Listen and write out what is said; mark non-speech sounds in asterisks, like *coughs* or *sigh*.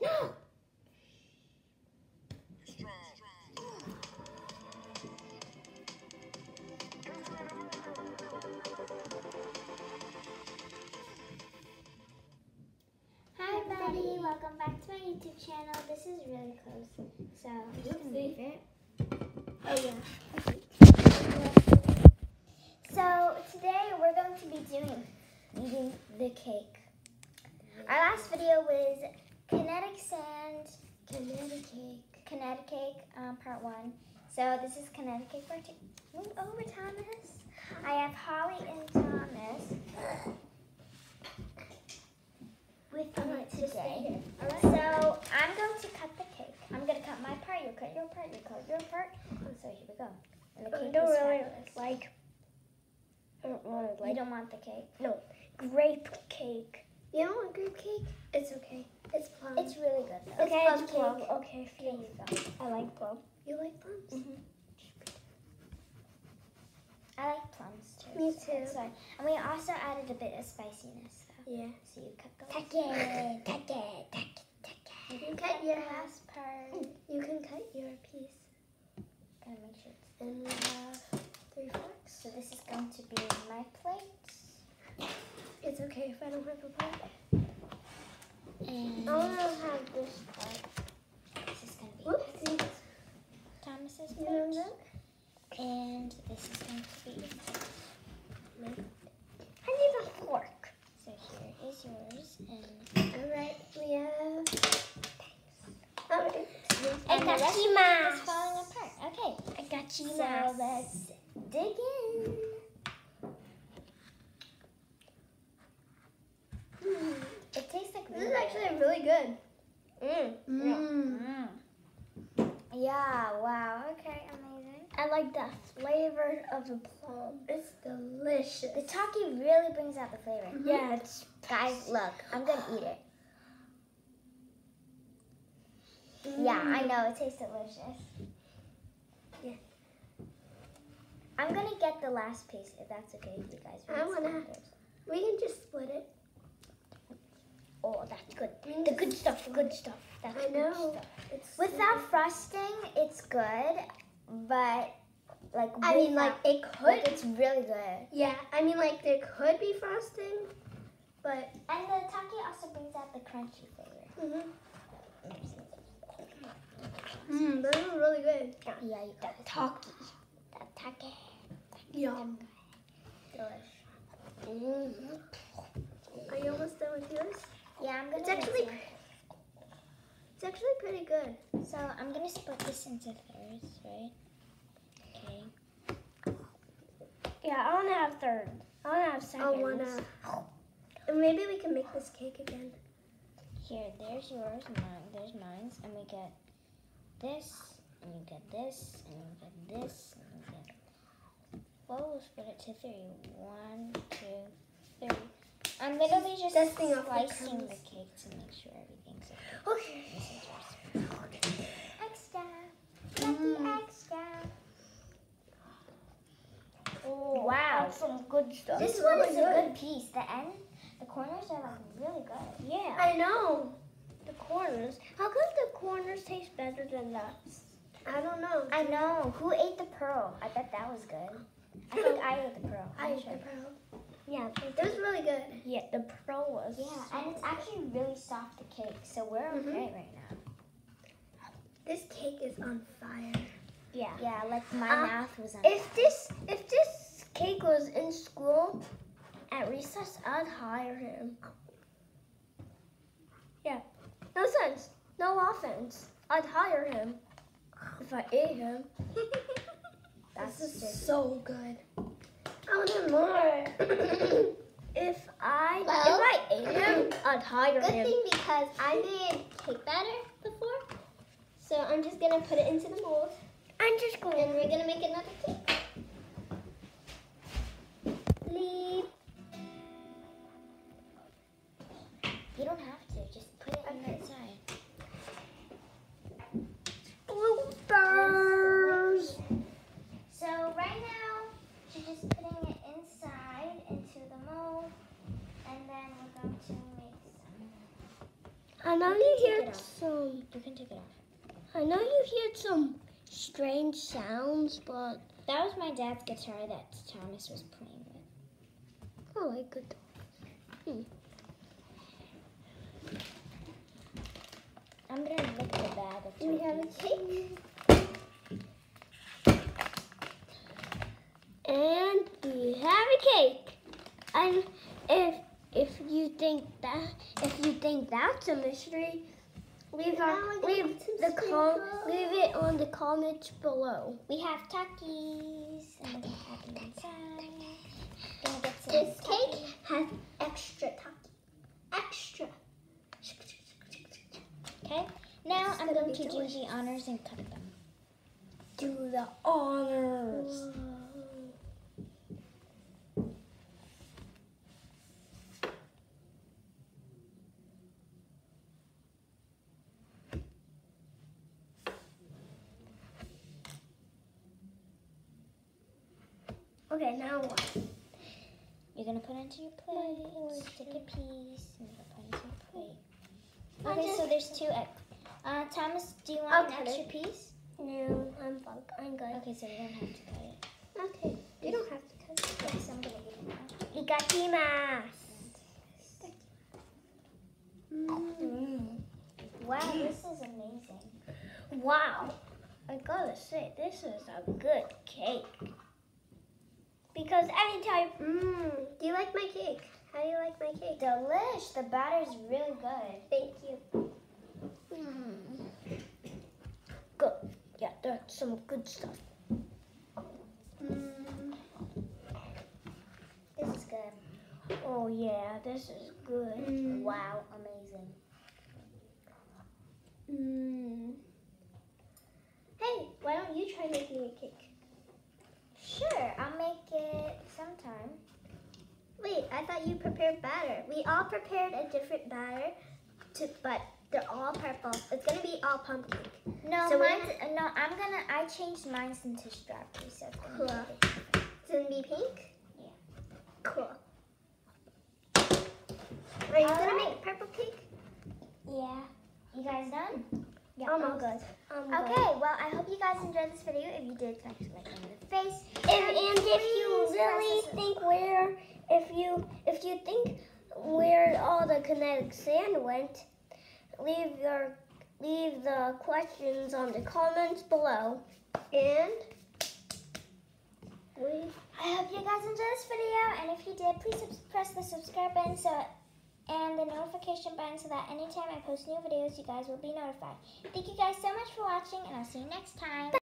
Welcome back to my YouTube channel. This is really close, so I'm just gonna move it. Oh yeah. So today we're going to be doing eating the cake. Our last video was Cake. kinetic cake, um, part one. So this is kinetic cake part two. Move over, Thomas. I have Holly and Thomas with me stay today. Alright. So I'm going to cut the cake. I'm gonna cut my part. You cut your part. You cut your part. So here we go. And the I don't really fabulous. like. I don't want to you don't want the cake. No, grape cake. You don't want grape cake? It's okay. It's plum. It's really good though. okay. plum It's plum. cake. Okay. Here you go. I like plum. You like plums? Mhm. I like plums too. Me too. fine. And we also added a bit of spiciness. So, Yeah. so you cut the Take last it. Take it. Take it. Take You can Cut cut your half. last part. You can cut your piece. Gotta make sure it's And we have three forks. So this is going to be my plate. It's okay if I don't have a plate. And I want to have this part. this is going to be. Thomas's You know plate. that? And this is going to be I need a fork. So here is yours. And Alright, we have. Alright. I And got the you, it's falling apart. Okay. I got you. So let's dig in. It tastes like This really is actually really good. Mm. Mm. Mm. Yeah, wow. Okay, amazing. I like the flavor of the plum. It's delicious. The Taki really brings out the flavor. Yeah, it's Guys, look, I'm gonna eat it. Yeah, I know, it tastes delicious. Yeah. I'm gonna get the last piece if that's okay with you guys. I wanna- We can just split it. Oh, that's good. The good stuff, split good stuff. That's I good know. stuff. It's Without frosting, it's good, but like I mean, like it could. like it's really good. yeah, I mean, like there could be frosting, but. And the Taki also brings out the crunchy flavor. Mm-hmm. Mmm, those are really good. Yeah, you got the Taki. The Taki. Yum. Delish. Mm-hmm. Are you almost done with yours? Yeah, I'm gonna. It's actually, it's actually pretty good. So I'm gonna split this into thirds, right? Okay. Yeah, I want to have third. I want to have second. I want to. Maybe we can make this cake again. Here, there's yours, mine, there's mine, and we get this, and you get this, and you get this, and you get. Well, we'll split it to three. One, two, three. I'm literally just Dusting off slicing the cake to make sure everything's okay. Okay. This is yours. Extra. Mm. Extra. Oh, wow. That's some good stuff. This one is a good piece. The end, the corners are like really good. Yeah. I know. The corners. How come the corners taste better than that? I don't know. I know. Who ate the pearl? I bet that was good. I *laughs* think I ate the pearl. I I'm ate sure. the pearl. Yeah, it was really good. Yeah, the pearl was. Yeah, and it's actually really soft the cake, so we're Mhm. okay right now. This cake is on fire. Yeah. Yeah, like my Uh, mouth was on. If this if this cake was in school at recess, I'd hire him. Yeah. No sense. No offense. I'd hire him if I ate him. That's *laughs* this is just- so good. I want more. *coughs* if I Well, if I ate him, I'd Good him. thing because I made cake batter before. So I'm just gonna put it into the mold I'm just going. and we're gonna make another cake. Leave. You don't have to. Just put it on the inside. Bloopers. So right now, she's just putting it inside into the mold, and then we're going to make some. I know you you take hear it off. some. You can take it off. I know you hear some strange sounds, but That was my dad's guitar that Thomas was playing with. oh, I could. Hmm. I'm gonna lick the bag of Do we have a cake? And we have a cake. And if if you think that if you think that's a mystery, leave Now our, leave the com- leave it on the comments below. We have Takis and we have Takis inside. Gonna get some This cake has extra taki. Extra. Okay. Now This I'm going do the honors and cut them. Do the honors. Okay, now what? You're gonna put into your plate. Stick a piece. And you're gonna put into your plate. Okay, so there's two eggs. Uh, Thomas, do you want I'll an extra it. piece? No, I'm fine. I'm good. Okay, so you don't have to cut it. Okay. You don't have to cut it. Yes, I'm gonna give it now. Ikatimasu. Mm. Wow, this is amazing. Wow. I gotta say, this is a good cake. Because anytime, Mmm. Do you like my cake? How do you like my cake? Delish. The batter's really good. Thank you. Mm. good. Yeah, that's some good stuff. Mmm. This is good. Oh yeah, this is good. Mm. Wow, amazing. Mmm. Hey, why don't you try making a cake? Sure, I'll make it sometime. Wait, I thought you prepared batter. We all prepared a different batter, to, but they're all purple. It's gonna be all pumpkin. No, So we're mine's, uh, no, I'm gonna. I changed mine into strawberry, so it's gonna be Cool. It's gonna be pink. Yeah. Cool. Are you gonna Alright. make purple cake? Yeah. You guys done? Yeah, Almost. I'm good. I'm Okay, good. well, I hope you guys enjoyed this video. If you did, thanks like, liking the face. If, and if you really think where, if you if you think where all the kinetic sand went, leave your leave the questions on the comments below. And we I hope you guys enjoyed this video, and if you did, please press the subscribe button so and the notification button so that anytime I post new videos, you guys will be notified. Thank you guys so much for watching, and I'll see you next time.